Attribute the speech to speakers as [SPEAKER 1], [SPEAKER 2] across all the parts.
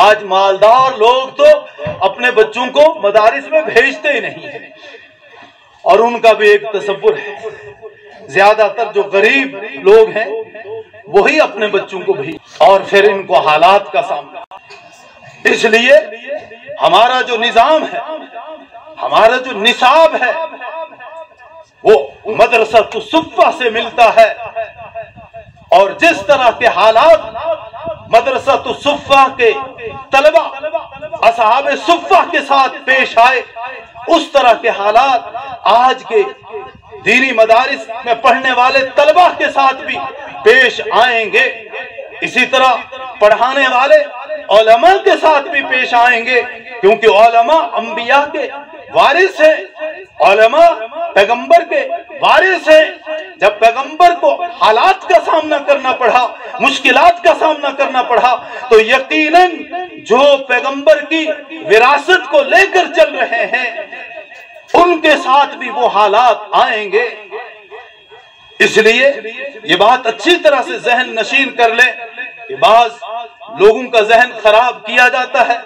[SPEAKER 1] आज मालदार लोग तो अपने बच्चों को मदारिस में भेजते ही नहीं है। और उनका भी एक तस्वुर है। ज़्यादातर जो गरीब लोग हैं, वही अपने बच्चों को भेज और फिर इनको हालात का सामना। इसलिए हमारा जो निज़ाम है, हमारा जो निसाब है, वो मदरसा तो सुफ़ा से मिलता है। और जिस तरह के हालात मदरसा तो सुफ़ा के तलबा, असहाब सुफ़ा के साथ पेश आए। उस तरह के हालात आज के दीनी मदारिस में पढ़ने वाले तलबा के साथ भी पेश आएँगे। इसी तरह पढ़ाने वाले ओलमा के साथ भी पेश आएँगे, क्योंकि ओलमा अंबिया के वारिस है। ओलमा पैगंबर के वारिस है। जब पैगंबर को हालात का सामना करना पड़ा, मुश्किलात का सामना करना पड़ा तो यकीनन जो पैगंबर की विरासत को लेकर चल रहे हैं, उनके साथ भी वो हालात आएँगे। इसलिए ये बात अच्छी तरह से जहन नशीन कर ले। कि बाज लोगों का जहन खराब किया जाता है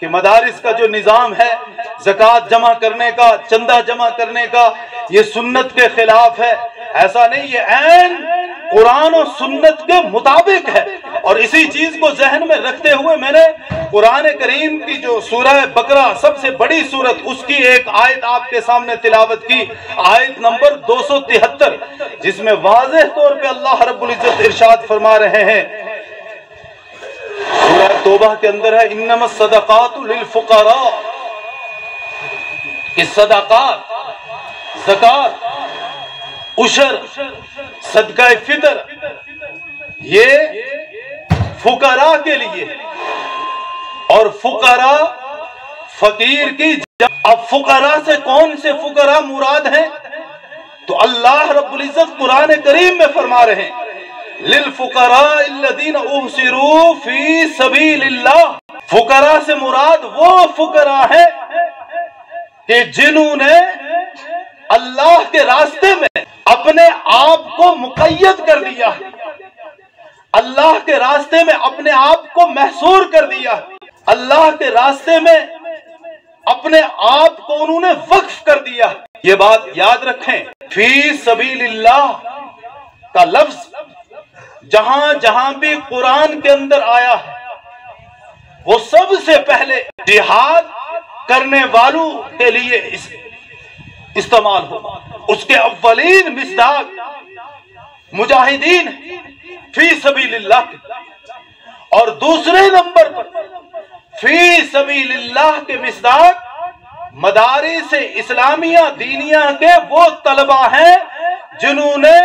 [SPEAKER 1] कि मदारिस का जो निज़ाम है, जक़ात जमा करने का, चंदा जमा करने का, ये सुन्नत के खिलाफ है। ऐसा नहीं, ये ऐन कुरान और सुन्नत के मुताबिक है। और इसी चीज़ को जहन में रखते हुए मैंने कुरान करीम की जो सूरह बकरा, सबसे बड़ी सूरत, उसकी एक आयत आपके सामने तिलावत की। आयत नंबर दो सौ तिहत्तर, जिसमें वाज तौर पे अल्लाह रब्बुल इज़्ज़त इरशाद फरमा रहे हैं तोबा के अंदर है, इन्नम सदकातुल फुकरा। कि सदाकात, जक़ात, उशर सदका फितर, ये फुकरा के लिए। और फुकरा फकीर की अब फुकरा से कौन से फुकरा मुराद हैं? तो अल्लाह रब्बुल इज़्ज़त कुरान करीम में फरमा रहे हैं। फुकरा से मुराद वो फुकरा है कि जिन्होंने अल्लाह के रास्ते में अपने आप को मुकैद कर दिया है। अल्लाह के रास्ते में अपने आप को महसूर कर दिया अल्लाह के रास्ते में अपने आप को उन्होंने वक्फ कर दिया ये बात याद रखें। फ़ी सबीलिल्लाह का लफ्ज जहाँ जहाँ भी कुरान के अंदर आया है, वो सबसे पहले जिहाद करने वालों के लिए इस, इस्तेमाल हो। उसके अव्वलीन मिसदाक मुजाहिदीन फ़ी सबीलिल्लाह और दूसरे नंबर पर फ़ी सबीलिल्लाह के मिसदाक मदारी से इस्लामिया दीनिया के वो तलबा हैं जिन्होंने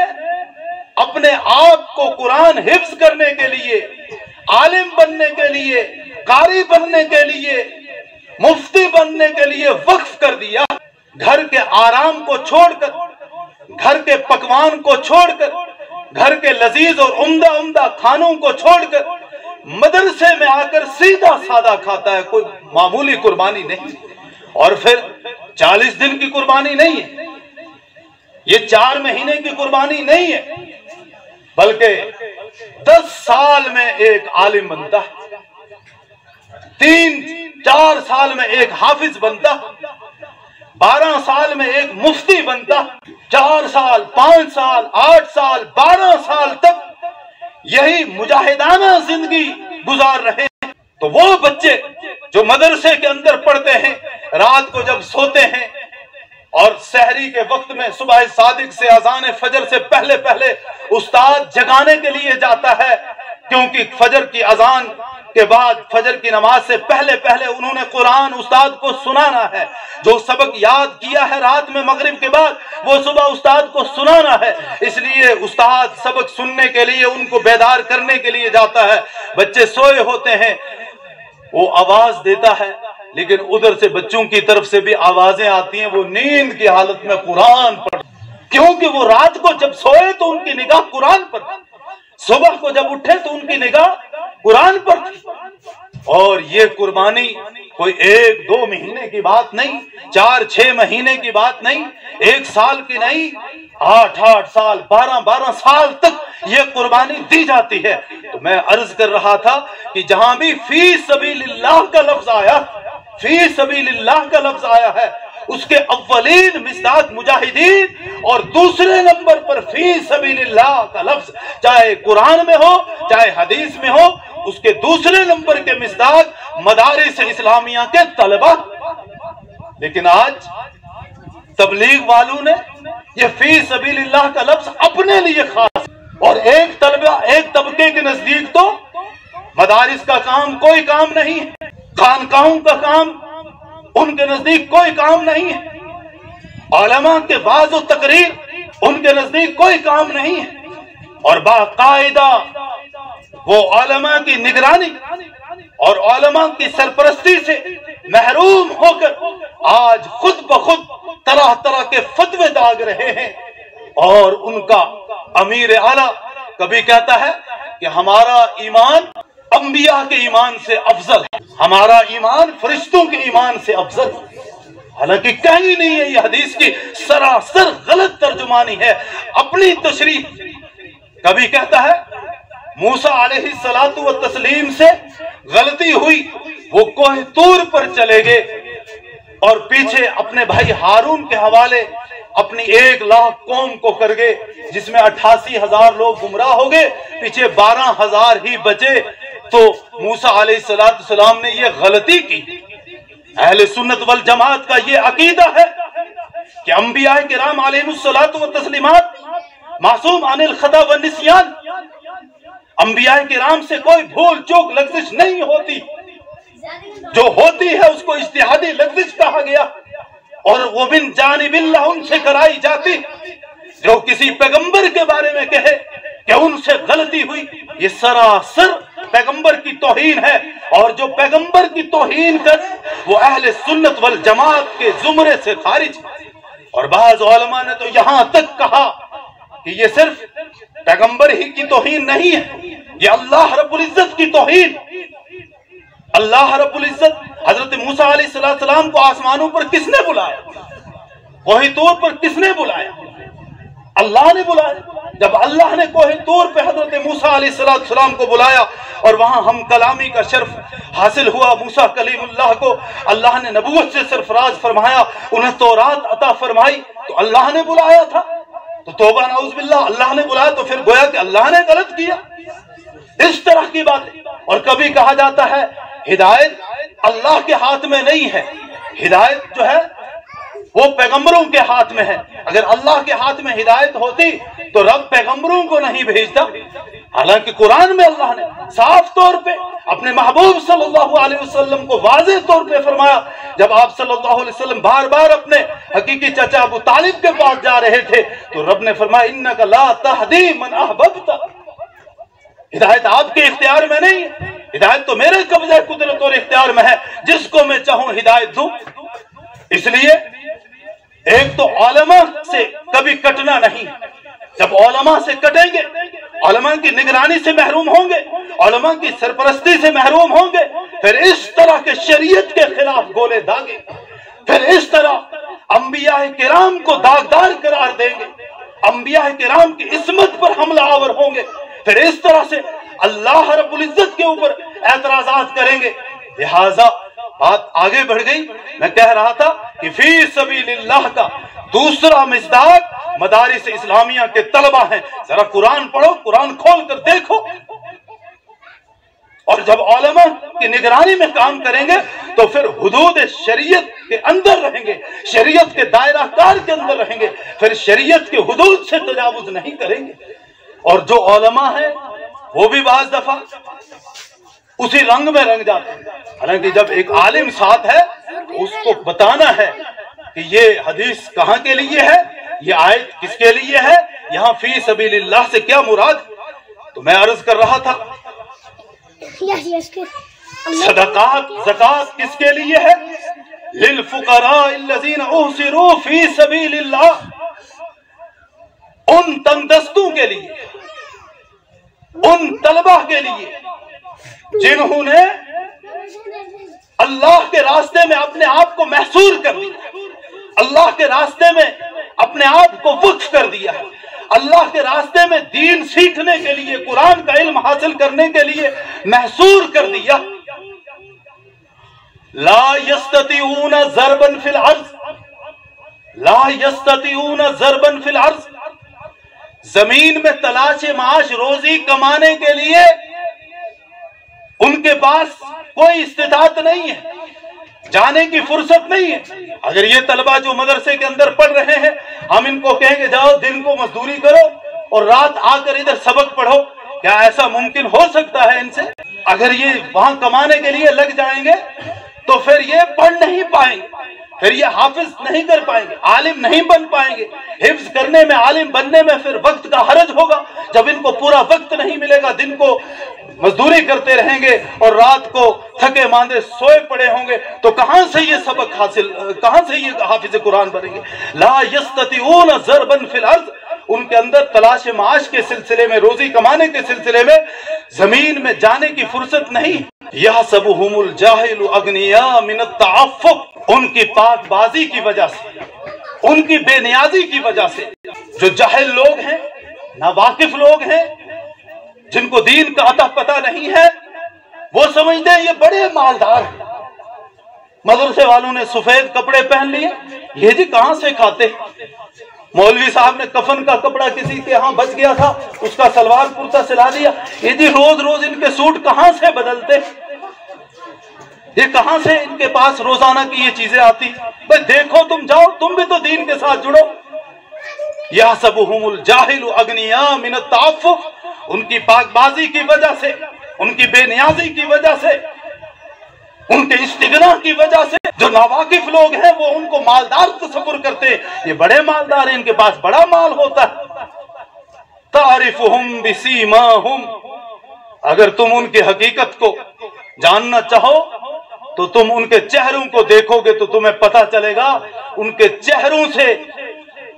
[SPEAKER 1] अपने आप को कुरान हिफ्ज करने के लिए, आलिम बनने के लिए, कारी बनने के लिए, मुफ्ती बनने के लिए वक्फ कर दिया। घर के आराम को छोड़कर, घर के पकवान को छोड़कर, घर के लजीज और उम्दा उम्दा खानों को छोड़कर, मदरसे में आकर सीधा सादा खाता है, कोई मामूली कुर्बानी नहीं। और फिर चालीस दिन की कुर्बानी नहीं है। ये चार महीने की कुर्बानी नहीं है। बल्कि दस साल में एक आलिम बनता, तीन, चार साल में एक हाफिज बनता, बारह साल में एक मुफ्ती बनता, चार साल, पाँच साल, आठ साल, बारह साल तक यही मुजाहिदाना ज़िंदगी गुजार रहे तो वो बच्चे जो मदरसे के अंदर पढ़ते हैं, रात को जब सोते हैं और शहरी के वक्त में सुबह सादिक से अजान फजर से पहले पहले उस्ताद जगाने के लिए जाता है, क्योंकि फजर की अजान के बाद फजर की नमाज़ से पहले पहले उन्होंने कुरान उस्ताद को सुनाना है। जो सबक याद किया है रात में मगरिब के बाद, वो सुबह उस्ताद को सुनाना है। इसलिए उस्ताद सबक सुनने के लिए, उनको बेदार करने के लिए जाता है। बच्चे सोए होते हैं, वो आवाज़ देता है। लेकिन उधर से बच्चों की तरफ़ से भी आवाज़ें आती हैं, वो नींद की हालत में कुरान पढ़ क्योंकि वो रात को जब सोए तो उनकी निगाह कुरान पर सुबह को जब उठे तो उनकी निगाह कुरान पर थी। और ये कुर्बानी कोई एक, दो महीने की बात नहीं, चार, छह महीने की बात नहीं, एक साल की नहीं, आठ आठ साल, बारह बारह साल तक ये कुर्बानी दी जाती है। तो मैं अर्ज़ कर रहा था कि जहाँ भी फ़ी सभी का लफ्ज आया फ़ी सभी का लफ्ज आया है। उसके अव्वलीन मिसाक मुजाहिदीन और दूसरे नंबर पर फ़ी सबीलिल्लाह का लफ्ज, चाहे कुरान में हो, चाहे हदीस में हो, उसके दूसरे नंबर के मिसाक मदारिस इस्लामिया के तलबा। लेकिन आज तबलीग वालों ने यह फ़ी सबीलिल्लाह का लफ्ज अपने लिए खास और एक तलबा, एक तबके के नज़दीक तो मदारिस का काम कोई काम नहीं है। खानकाहों का काम? उनके नज़दीक कोई काम नहीं है। आलमा के बाज तकरीर उनके नज़दीक कोई काम नहीं है। और बाकायदा वो आलमा की निगरानी और आलमा की सरपरस्ती से महरूम होकर आज खुद ब खुद तरह तरह के फतवे दाग रहे हैं और उनका अमीर आला कभी कहता है कि हमारा ईमान अंबिया के ईमान से अफजल है। हमारा ईमान फरिश्तों के ईमान से अफजल हालाँकि कहीं नहीं है ये हदीस की सरासर गलत तर्जुमानी है। अपनी तशरी कभी कहता है, मूसा सलातु व तस्लीम से गलती हुई, वो कोहतूर पर चले गए और पीछे अपने भाई हारून के हवाले अपनी एक लाख कौम को कर गए, जिसमें अट्ठासी हज़ार लोग गुमराह हो गए, पीछे बारह हज़ार ही बचे। तो मूसा सलाम ने यह गलती की। अहल सुन्नत वल जमात का ये अकीदा है कि अम्बिया के राम आलमसलात व मासूम अनिल खदा व निसियान अम्बिया के राम से कोई भूल चूक लफ्जिश नहीं होती। जो होती है उसको इश्तिहादी लफ्जिश कहा गया। और वो बिन जानिबिल्ला उनसे कराई जाती, जो किसी पैगंबर के बारे में कहे। कि उनसे गलती हुई। ये सरासर पैगंबर की तोहीन है। और जो पैगंबर की तोहीन कर, वो अहले सुन्नत वल जमात के जुमरे से खारिज। और बाज ने तो यहाँ तक कहा कि ये सिर्फ़ पैगंबर ही की तोहीन नहीं है, ये अल्लाह रब्बुल इज़्ज़त की तोहीन। अल्लाह रब्बुल इज़्ज़त, हज़रत मूसा सलाम को आसमानों पर किसने बुलाया? वही तौर पर किसने बुलाया? अल्लाह ने बुलाया। जब अल्लाह ने कोहे तौर पे हज़रत मूसा सलाम को बुलाया और वहाँ हम कलामी का शर्फ हासिल हुआ, मूसा कलीमुल्लाह को, अल्लाह ने नबूत से सरफराज फरमाया, उन्हें तौरात अता फरमाई तो अल्लाह ने बुलाया था। तो तोबा नाउजबिल्ला अल्लाह ने बुलाया तो फिर गोया कि अल्लाह ने गलत किया। इस तरह की बात। और कभी कहा जाता है, हिदायत अल्लाह के हाथ में नहीं है। हिदायत जो है वो पैगंबरों के हाथ में है। अगर अल्लाह के हाथ में हिदायत होती तो रब पैगंबरों को नहीं भेजता। हालाँकि कुरान में अल्लाह ने साफ़ तौर पे अपने महबूब सल्लल्लाहु अलैहि वसल्लम को वाजे तौर पे फरमाया, जब आप सल्लल्लाहु अलैहि वसल्लम बार बार अपने हकीकी चाचा अबू तालिब के पास जा रहे थे तो रब ने फरमाया इन्ना का ला तहदी मन अहबबता। हिदायत आपके इख्तियार में नहीं हिदायत तो मेरे कब्जे कुदरत और इख्तियार में है। जिसको मैं चाहूँ हिदायत दू। इसलिए एक तो ओलमा से कभी कटना नहीं। जब ओलमा से कटेंगे, ओलमा की निगरानी से महरूम होंगे, ओलमा की सरपरस्ती से महरूम होंगे, फिर इस तरह के शरीयत के खिलाफ गोले दागे। फिर इस तरह अम्बिया किराम को दागदार करार देंगे। अम्बिया किराम की इसमत पर हमला आवर होंगे। फिर इस तरह से अल्लाह रबुल इज़्ज़त के ऊपर एतराजात करेंगे। लिहाजा बात आगे बढ़ गई। मैं कह रहा था सभी का दूसरा मिजदाक मदारिस इस्लामिया के तलबा हैं। जरा कुरान पढ़ो, कुरान खोल कर देखो। और जब ओलमा की निगरानी में काम करेंगे तो फिर हदूद शरीयत के अंदर रहेंगे, शरीयत के दायरा कार के अंदर रहेंगे, फिर शरीयत के हदूद से तजावुज नहीं करेंगे। और जो ओलमा है, वो भी बाज दफ़ा उसी रंग में रंग जाते हैं। हालाँकि जब एक आलिम साथ है तो उसको बताना है कि ये हदीस कहाँ के लिए है ये आयत किसके लिए है यहाँ फ़ी सबीलिल्लाह से क्या मुराद? तो मैं अर्ज़ कर रहा था। सदकात जक़ात किसके लिए है? लिल फ़ी सबीलिल्लाह। उन तंदस्तों के लिए उन तलबा के लिए जिन्होंने अल्लाह के रास्ते में अपने आप को महसूर कर दिया अल्लाह के रास्ते में अपने आप को वक्फ कर दिया अल्लाह के रास्ते में दीन सीखने के लिए, कुरान का इल्म हासिल करने के लिए महसूर कर दिया। ला यस्ततीऊन जरबन फिल अर्ज़। ला यस्ततीऊन जरबन फिल अर्ज़। ज़मीन में तलाश माश रोजी कमाने के लिए उनके पास कोई इस्तेदात नहीं है, जाने की फुर्सत नहीं है। अगर ये तलबा जो मदरसे के अंदर पढ़ रहे हैं, हम इनको कहेंगे, जाओ, दिन को मजदूरी करो और रात आकर इधर सबक पढ़ो। क्या ऐसा मुमकिन हो सकता है इनसे? अगर ये वहाँ कमाने के लिए लग जाएँगे तो फिर ये पढ़ नहीं पाएँगे। फिर ये हाफिज नहीं कर पाएँगे, आलिम नहीं बन पाएँगे। हिफ्ज करने में, आलिम बनने में फिर वक्त का हरज होगा। जब इनको पूरा वक्त नहीं मिलेगा, दिन को मजदूरी करते रहेंगे और रात को थके मांदे सोए पड़े होंगे तो कहाँ से ये सबक हासिल, कहाँ से ये हाफिज कुरान बनेंगे? ला यस्तती जरबन फिल अर्ज़। उनके अंदर तलाश माश के सिलसिले में, रोजी कमाने के सिलसिले में ज़मीन में जाने की फुर्सत नहीं। यह सब हुमुल जाहिल अग्निया मिनत उनकी पाकबाजी की वजह से, उनकी बेनियाजी की वजह से, जो जाहिल लोग हैं, नावाकिफ लोग हैं, जिनको दीन का अतः पता नहीं है, वो समझते हैं ये बड़े मालदार हैं। मदरसे वालों ने सफ़ेद कपड़े पहन लिए। ये जी कहाँ से खाते मौलवी साहब ने कफन का कपड़ा किसी के यहाँ बच गया था, उसका सलवार कुर्ता सिला दिया ये जी रोज रोज इनके सूट कहाँ से बदलते? ये कहाँ से इनके पास रोज़ाना की ये चीज़ें आती? भाई देखो तुम जाओ, तुम भी तो दीन के साथ जुड़ो। यह सब हुमुल जाहिल अग्निया मिनत उनकी पाकबाजी की वजह से, उनकी बेनियाजी की वजह से उनके इस्तिगना की वजह से जो नावाकिफ लोग हैं, वो उनको मालदार तस्वुर करते ये बड़े मालदार हैं, इनके पास बड़ा माल होता है। तारिफ हम बिसीमा हम अगर तुम उनकी हकीकत को जानना चाहो तो तुम उनके चेहरों को देखोगे तो तुम्हें पता चलेगा, उनके चेहरों से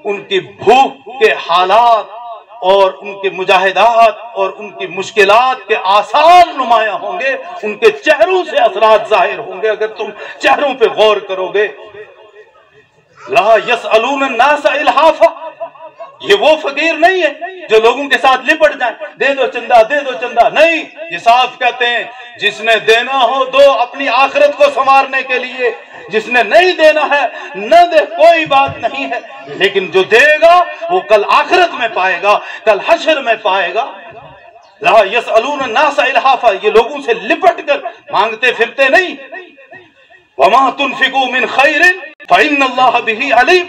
[SPEAKER 1] उनकी भूख के हालात और उनके मुजाहिदात और उनकी मुश्किलात के आसार नुमाया होंगे, उनके चेहरों से असरात ज़ाहिर होंगे, अगर तुम चेहरों पे गौर करोगे। ला यस अलून इल्हाफा। ये वो फकीर नहीं है जो लोगों के साथ लिपट जाए। दे दो चंदा, दे दो चंदा। नहीं, ये साफ़ कहते हैं, जिसने देना हो दो अपनी आखिरत को संवारने के लिए। जिसने नहीं देना है, न दे, कोई बात नहीं है। लेकिन जो देगा, वो कल आखिरत में पाएगा, कल हशर में पाएगा। ला यस अलून नासा इल्हाफा, ये लोगों से लिपट कर मांगते फिरते नहीं। वमा तुनफिकू मिन खैर फ़इन्न अल्लाह बिही अलीम।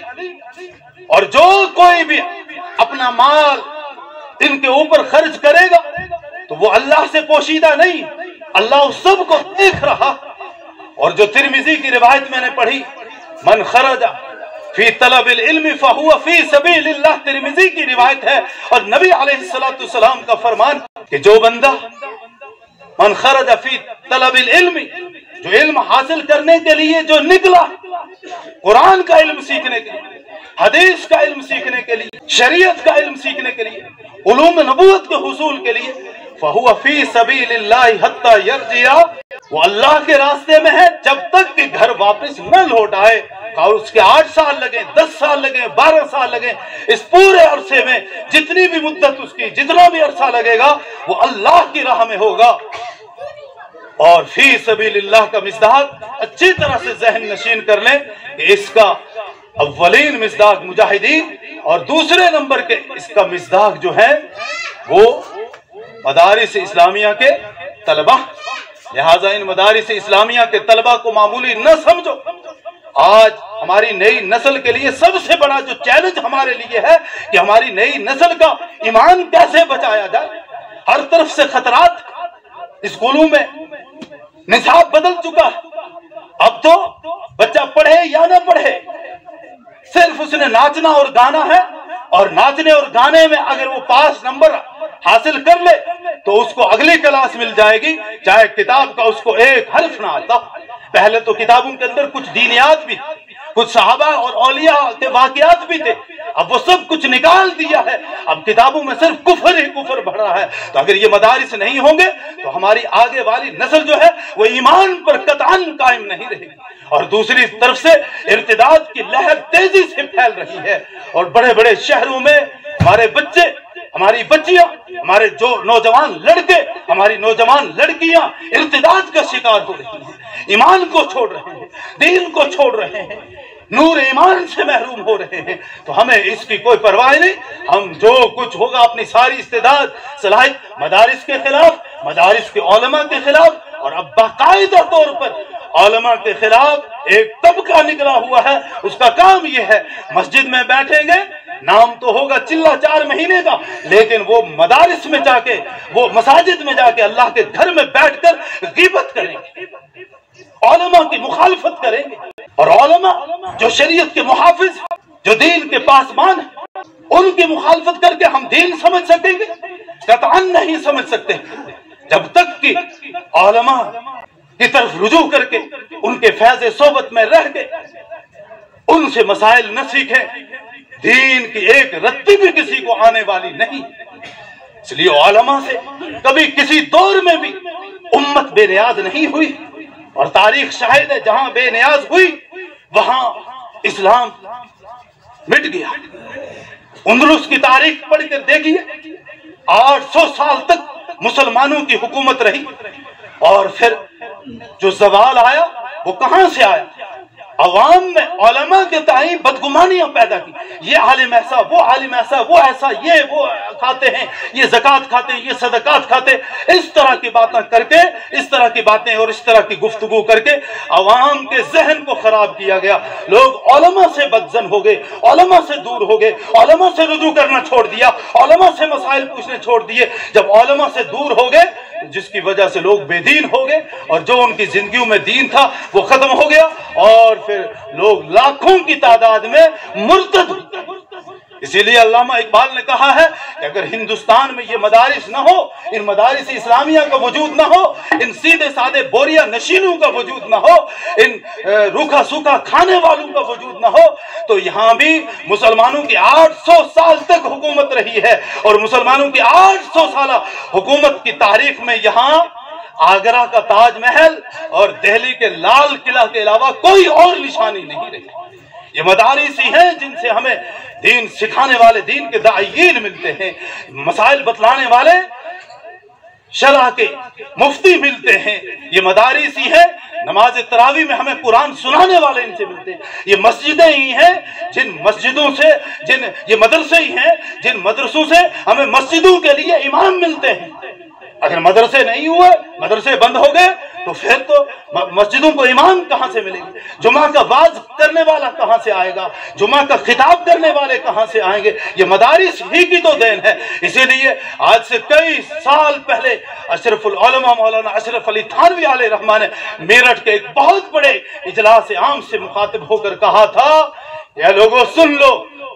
[SPEAKER 1] और जो कोई भी अपना माल इनके ऊपर खर्च करेगा तो वो अल्लाह से पोशीदा नहीं। अल्लाह उस सबको देख रहा। और जो तिरमिजी की रिवायत मैंने पढ़ी, मन खरजा फ़ी तलब फहुआ फ़ी सबीलिल्लाह तिरमिजी की रिवायत है। और नबी अलैहिस्सलाम का फरमान कि जो बंदा, मन खरजा फ़ी तलब इल्म जो इल्म हासिल करने के लिए जो निकला, कुरान का इल्म सीखने के लिए, हदीस का इल्म सीखने के लिए, शरीयत का इल्म सीखने के लिए उलूम नबूत के हसूल के लिए फ़ी यरजिया। वो अल्लाह के रास्ते में है, जब तक कि घर वापस न लौट आए। और उसके आठ साल लगे, दस साल लगे, बारह साल लगे। इस पूरे अरसे में जितनी भी मुद्दत उसकी, जितना भी अरसा लगेगा, वो अल्लाह की राह में होगा। और फ़ी सबील्लाह का मिसदाक अच्छी तरह से जहन नशीन कर लें इसका अव्वलीन मिसदाक मुजाहिदीन और दूसरे नंबर के इसका मिसदाक जो है, वो मदारिस इस्लामिया के तलबा। लिहाजा इन मदारिस इस्लामिया के तलबा को मामूली न समझो। आज हमारी नई नस्ल के लिए सबसे बड़ा जो चैलेंज हमारे लिए है कि हमारी नई नस्ल का ईमान कैसे बचाया जाए। हर तरफ़ से खतरात स्कूलों में निसाब बदल चुका है। अब तो बच्चा पढ़े या ना पढ़े, सिर्फ़ उसने नाचना और गाना है। और नाचने और गाने में अगर वो पास नंबर हासिल कर ले तो उसको अगली क्लास मिल जाएगी, चाहे किताब का उसको एक हर्फ ना आता। पहले तो किताबों के अंदर कुछ दीनियात भी कुछ साहबा और औलिया के वाकयात भी थे। अब वो सब कुछ निकाल दिया है। अब किताबों में सिर्फ़ कुफर ही कुफर रहा है। तो अगर ये मदारिस नहीं होंगे तो हमारी आगे वाली नस्ल जो है, वो ईमान पर कतान कायम नहीं रहेगी। और दूसरी तरफ़ से इर्तदाद की लहर तेज़ी से फैल रही है। और बड़े बड़े शहरों में हमारे बच्चे हमारी बच्चियाँ, हमारे जो नौजवान लड़के, हमारी नौजवान लड़कियाँ इर्तदाद का शिकार हो रही हैं, ईमान को छोड़ रहे हैं, दीन को छोड़ रहे हैं, नूर ईमान से महरूम हो रहे हैं तो हमें इसकी कोई परवाह नहीं। हम जो कुछ होगा अपनी सारी इस्तेदाद सलाहित मदारिस के खिलाफ, मदारिस के ओलमा के खिलाफ और अब बाकायदा तौर पर ओलमा के खिलाफ एक तबका निकला हुआ है। उसका काम यह है, मस्जिद में बैठेंगे, नाम तो होगा चिल्ला चार महीने का, लेकिन वो मदारिस में जाके, वो मसाजिद में जाके अल्लाह के घर में बैठकर गिबत करेंगे। ओलमा की मुखालफत करेंगे। और ओलमा जो शरीयत के मुहाफिज, जो दीन के पासमान है, उनकी मुखालफत करके हम दीन समझ सकेंगे? कतान नहीं समझ सकते। जब तक कि ओलमा की तरफ़ रुजू करके उनके फैज सोबत में रह के उनसे मसाइल न सीखे। दीन की एक रत्ती भी किसी को आने वाली नहीं। इसलिए ओलमा से कभी किसी दौर में भी उम्मत बेनियाज नहीं हुई और तारीख शायद है जहाँ बेनियाज हुई, वहाँ इस्लाम मिट गया। उंदरुस की तारीख पढ़कर देखिए 800 साल तक मुसलमानों की हुकूमत रही। और फिर जो सवाल आया, वो कहाँ से आया? अवाम में ओलमा के ताई बदगुमानियाँ पैदा की। ये आलिम ऐसा, वो आलिम ऐसा, वो ऐसा, ये वो खाते हैं, ये जक़ात खाते हैं, ये सदकात खाते इस तरह की बातें करके, इस तरह की बातें और इस तरह की गुफ्तगु करके अवाम के जहन को खराब किया गया। लोग ओलमा से बदजन हो गए ओलमा से दूर हो गए ओलमा से रुजू करना छोड़ दिया ओलमा से मसाइल पूछने छोड़ दिए। जब ओलमा से दूर हो गए जिसकी वजह से लोग बेदीन हो गए और जो उनकी ज़िंदगी में दीन था, वो खत्म हो गया। और फिर लोग लाखों की तादाद में मुर्तद इसीलिए इकबाल ने कहा है कि अगर हिंदुस्तान में ये मदारिस ना हो, इन मदारिस इस्लामिया का वजूद ना हो, इन सीधे साधे बोरिया नशीनों का वजूद ना हो, इन रूखा सूखा खाने वालों का वजूद ना हो तो यहाँ भी मुसलमानों की 800 साल तक हुकूमत रही है और मुसलमानों की 800 साल हुकूमत की तारीख में यहाँ आगरा का ताजमहल और दिल्ली के लाल किला के अलावा कोई और निशानी नहीं रही। ये मदारिस ही जिनसे हमें दीन सिखाने वाले, दीन के दायीन मिलते हैं। मसाइल बतलाने वाले शरा के मुफ्ती मिलते हैं। ये मदारिस ही है, नमाज़ तरावी में हमें कुरान सुनाने वाले इनसे मिलते हैं। ये मस्जिदें ही हैं, जिन मस्जिदों से, जिन, ये मदरसे ही हैं, जिन मदरसों से हमें मस्जिदों के लिए इमाम मिलते हैं। अगर मदरसे नहीं हुए, मदरसे बंद हो गए तो फिर तो मस्जिदों को इमाम कहाँ से मिलेंगे? जुमा का वाज करने वाला कहाँ से आएगा? जुमा का खिताब करने वाले कहाँ से आएँगे? ये मदारिस ही की तो देन है। इसीलिए आज से कई साल पहले अशरफुलमा मौलाना अशरफ अली थानवी आल रहमान ने मेरठ के एक बहुत बड़े इजलास आम से मुखातिब होकर कहा था, या लोगों, सुन लो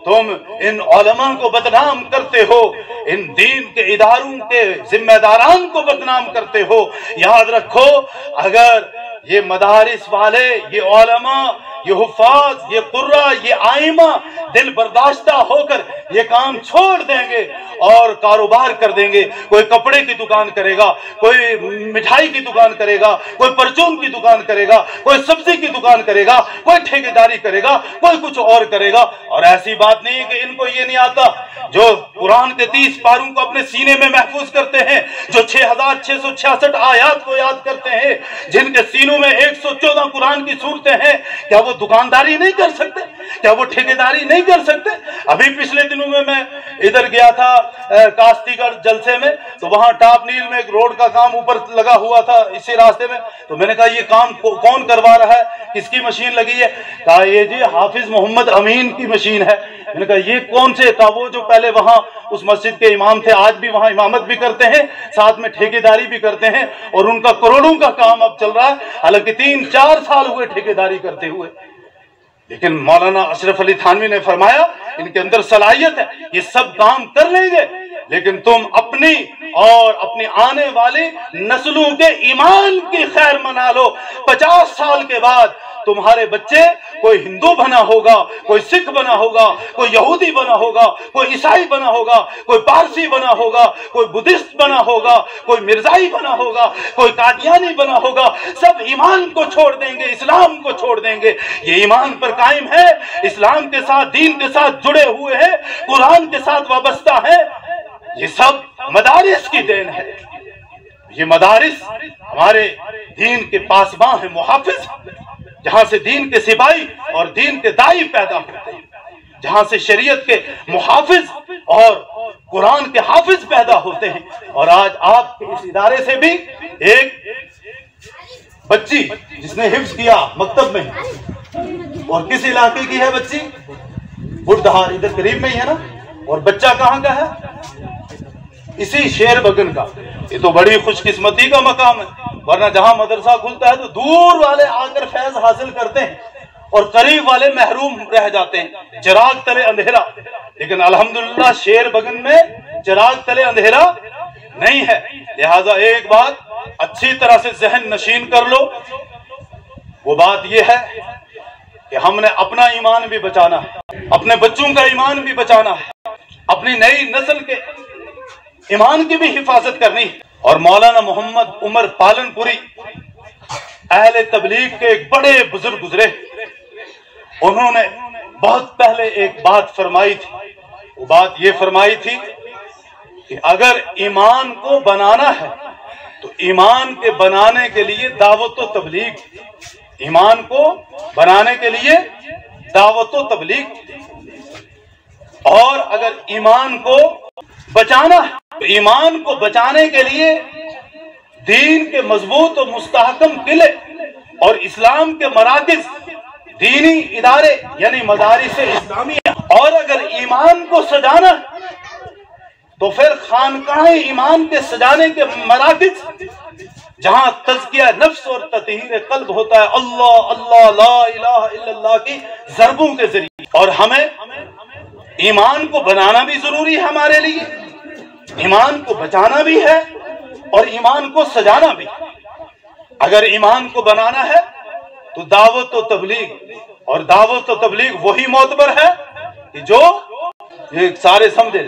[SPEAKER 1] तुम इन ओलमा को बदनाम करते हो, इन दीन के इदारों के जिम्मेदारान को बदनाम करते हो। याद रखो, अगर ये मदारिस वाले, ये ओलमा ये हुफाज, ये कुर्रा, ये आइमा दिल बर्दाश्ता होकर ये काम छोड़ देंगे और कारोबार कर देंगे। कोई कपड़े की दुकान करेगा, कोई मिठाई की दुकान करेगा, कोई परचून की दुकान करेगा, कोई सब्ज़ी की दुकान करेगा, कोई ठेकेदारी करेगा, कोई कुछ और करेगा। और ऐसी बात नहीं है कि इनको ये नहीं आता। जो कुरान के तीस पारों को अपने सीने में महफूज करते हैं, जो छह हज़ार छह सौ छियासठ आयात को याद करते हैं, जिनके सीनों में एक सौ चौदह कुरान की सूरतें हैं, क्या वो दुकानदारी नहीं कर सकते? क्या वो ठेकेदारी नहीं कर सकते। अभी पिछले दिनों में मैं इधर गया था कास्तीगढ़ जलसे में तो वहाँ टाप नील में एक रोड का काम ऊपर लगा हुआ था इसी रास्ते में। तो मैंने कहा, ये काम कौन करवा रहा है? किसकी मशीन लगी है? कहा, ये जी हाफिज मोहम्मद अमीन की मशीन है। मैंने कहा, ये कौन से? कहा, वो जो पहले वहाँ उस मस्जिद के इमाम थे, आज भी वहाँ इमामत भी करते हैं, साथ में ठेकेदारी भी करते हैं, और उनका करोड़ों का काम अब चल रहा है। हालाँकि तीन चार साल हुए ठेकेदारी करते हुए। लेकिन मौलाना अशरफ अली थानवी ने फरमाया, इनके अंदर सलाहियत है, ये सब काम कर लेंगे। लेकिन तुम अपनी और अपने आने वाली नस्लों के ईमान की खैर मना लो। पचास साल के बाद तुम्हारे बच्चे कोई हिंदू बना होगा, कोई सिख बना होगा, कोई यहूदी बना होगा, कोई ईसाई बना होगा, कोई पारसी बना होगा, कोई बुद्धिस्ट बना होगा, कोई मिर्जाई बना होगा, कोई कादियानी बना होगा। सब ईमान को छोड़ देंगे, इस्लाम को छोड़ देंगे। ये ईमान पर कायम है, इस्लाम के साथ, दीन के साथ जुड़े हुए हैं, कुरान के साथ वाबस्ता है। ये सब मदारिस की देन है। ये मदारिस हमारे दीन के पासबां है, मुहाफिज। जहाँ से दीन के सिपाही और दीन के दाई पैदा होते हैं, जहाँ से शरीयत के मुहाफिज और कुरान के हाफिज पैदा होते हैं। और आज आपके इस इदारे से भी एक बच्ची जिसने हिफ्ज किया मकतब में और किस इलाके की है बच्ची? बुढ़धार इधर करीब में ही है ना? और बच्चा कहाँ का है? इसी शेर बगन का। ये तो बड़ी खुशकिस्मती का मकाम है। वरना जहाँ मदरसा खुलता है तो दूर वाले आकर फैज हासिल करते हैं और करीब वाले महरूम रह जाते हैं। चिराग तले अंधेरा। लेकिन अल्हम्दुलिल्लाह शेर बगन में चिराग तले अंधेरा नहीं है। लिहाजा एक बात, अच्छी तरह से जहन नशीन कर लो। वो बात यह है कि हमने अपना ईमान भी बचाना है। अपने बच्चों का ईमान भी बचाना है। अपनी नई नस्ल के ईमान की भी हिफाजत करनी और मौलाना मोहम्मद उमर पालनपुरी अहले तबलीग के एक बड़े बुज़ुर्ग गुजरे। उन्होंने बहुत पहले एक बात फरमाई थी। वो बात ये फरमाई थी कि अगर ईमान को बनाना है तो ईमान के बनाने के लिए दावत तबलीग। ईमान को बनाने के लिए दावत तबलीग। और अगर ईमान को बचाना। तो ईमान को बचाने के लिए दीन के मज़बूत और मुस्तहकम किले और इस्लाम के मराकज दीनी इदारे, यानी मदारी से इस्लामी और अगर ईमान को सजाना तो फिर खानकाह ईमान के सजाने के मराकज, जहाँ तजकिया नफ्स और ततीर कल्ब होता है, अल्लाह अल्लाह, ला इल्लल्लाह की जरबों के ज़रिए। और हमें ईमान को बनाना भी ज़रूरी है हमारे लिए। ईमान को बचाना भी है और ईमान को सजाना भी अगर ईमान को बनाना है तो दावत तो तबलीग, और दावत तो तबलीग वही मोतबर है कि जो ये सारे समझे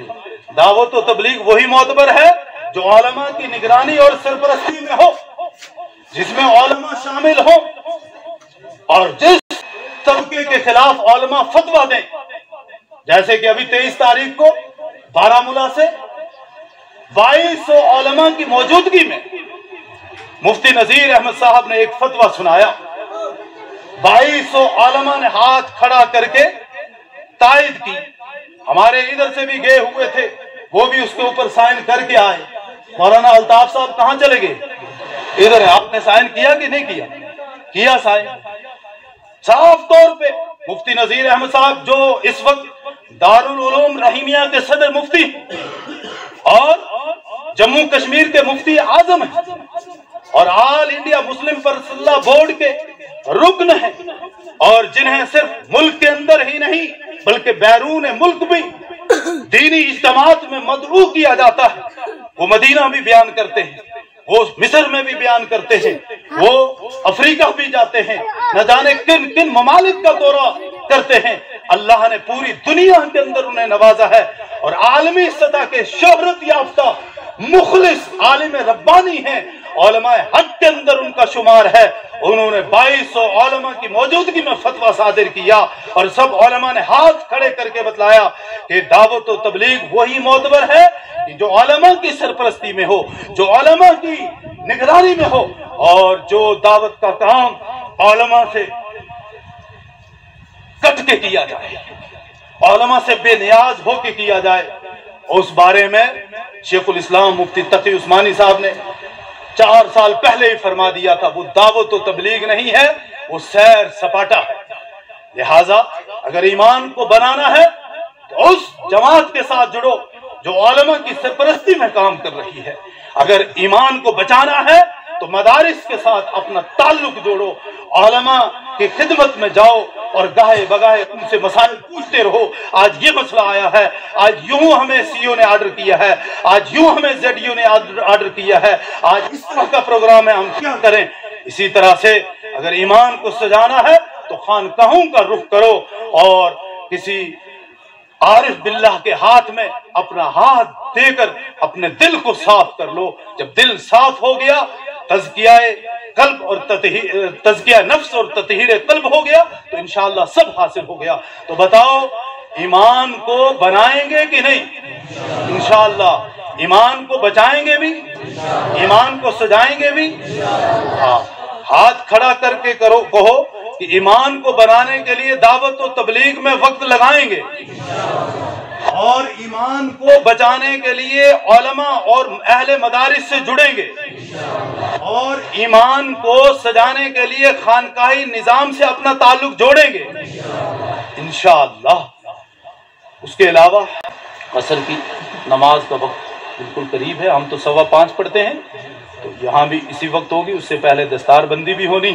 [SPEAKER 1] दावत तो तबलीग वही मोतबर है जो आलमा की निगरानी और सरपरस्ती में हो, जिसमें ओलमा शामिल हो, और जिस तबके के खिलाफ ओलमा फतवा दें जैसे कि अभी तेईस तारीख को बारामूला से बाईस ओलमा की मौजूदगी में मुफ्ती नजीर अहमद साहब ने एक फतवा सुनाया। बाईस सौ ओलमा ने हाथ खड़ा करके तायद की। हमारे इधर से भी गए हुए थे, वो भी उसके ऊपर साइन करके आए। मौलाना अल्ताफ साहब कहाँ चले गए? इधर आपने साइन किया कि नहीं किया? किया साइन। साफ़ तौर पे मुफ्ती नजीर अहमद साहब जो इस वक्त दारुल उलूम रहीमिया के सदर मुफ्ती और जम्मू कश्मीर के मुफ्ती आज़म है। और all India Muslim personal law board के रुकन है। और जिन्हें सिर्फ़ मुल्क के अंदर ही नहीं, बल्कि बैरून मुल्क भी दीनी इज्तमात में मदरू किया जाता है। वो मदीना भी बयान करते हैं, वो मिस्र में भी बयान करते हैं, वो अफ्रीका भी जाते हैं, न जाने किन किन ममालिक का दौरा करते हैं। अल्लाह ने पूरी दुनिया के अंदर उन्हें नवाजा है और आलमी सतह के शोहरत याफ्ता मुखलिस आलिम रब्बानी है। हक के अंदर उनका शुमार है। उन्होंने बाईस सौ की मौजूदगी में फतवा सादिर किया और सब ओलमा ने हाथ खड़े करके बतलाया कि दावत तबलीग वही मोतबर है कि जो ओलमा की सरपरस्ती में हो, जो ओलमा की निगरानी में हो और जो दावत का काम ओलमा से कट के किया जाए। ओलमा से बेनियाज होके किया जाए। उस बारे में शेखुल इस्लाम मुफ्ती तकी उस्मानी साहब ने चार साल पहले ही फरमा दिया था, वो दावत तो तबलीग नहीं है, वो सैर सपाटा है। लिहाजा अगर ईमान को बनाना है तो उस जमात के साथ जुड़ो, जो आलमा की सरपरस्ती में काम कर रही है। अगर ईमान को बचाना है तो मदारिस के साथ अपना ताल्लुक जोड़ो, आलमा की खिदमत में जाओ और गाहे बगाहे उनसे मसाइल पूछते रहो, आज ये मसला आया है, आज यूँ हमें सीओ ने ऑर्डर किया है, आज यूँ हमें जेडीओ ने ऑर्डर किया है, आज इस तरह का प्रोग्राम है, हम क्या करें? इसी तरह से अगर ईमान को सजाना है तो तो खानकाहों का रुख करो और किसी आरिफ बिल्लाह के हाथ में अपना हाथ देकर अपने दिल को साफ़ कर लो। जब दिल साफ़ हो गया तजकिया कल्ब और तजकिया नफ्स और ततहीर कल्ब हो गया तो इनशाला सब हासिल हो गया। तो बताओ, ईमान को बनाएँगे कि नहीं? इनशाला ईमान को बचाएँगे भी, ईमान को सजाएँगे भी। हाँ हाथ खड़ा करके करो, कहो कि ईमान को बनाने के लिए दावत और तबलीग में वक्त लगाएँगे। और ईमान को बचाने के लिए ओलमा और अहले मदारिस से जुड़ेंगे। और ईमान को सजाने के लिए खानकाही निज़ाम से अपना ताल्लुक जोड़ेंगे। इनशाला उसके अलावा असर की नमाज़ का वक्त बिल्कुल करीब है, हम तो सवा पाँच पढ़ते हैं तो यहाँ भी इसी वक्त होगी, उससे पहले दस्तार बंदी भी होनी।